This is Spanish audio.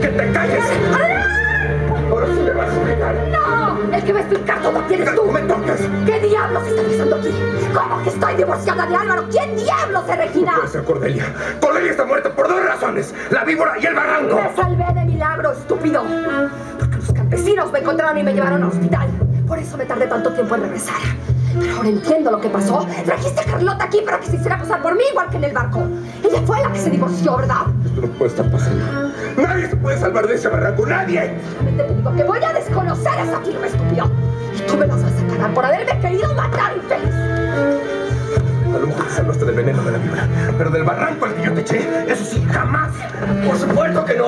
¡Que te calles! Ahora sí me vas a explicar. ¡No! El que va a explicar todo aquí eres tú. ¡Me tocas! ¿Qué diablos está pasando aquí? ¿Cómo que estoy divorciada de Álvaro? ¿Quién diablos es Regina? No puede ser Cordelia. Cordelia está muerta por dos razones. La víbora y el barranco. Me salvé de milagro, estúpido. Porque los campesinos me encontraron y me llevaron al hospital. Por eso me tardé tanto tiempo en regresar. Pero ahora entiendo lo que pasó. Trajiste a Carlota aquí para que se hiciera pasar por mí igual que en el barco. Ella fue la que se divorció, ¿verdad? Esto no puede estar pasando. Salvar de ese barranco. ¡Nadie! Solamente te digo que voy a desconocer a esa firma, estúpido. Y tú me las vas a cagar por haberme querido matar, infeliz. A lo mejor te salvaste del veneno de la víbora. Pero del barranco al que yo te eché, eso sí, jamás. Por supuesto que no.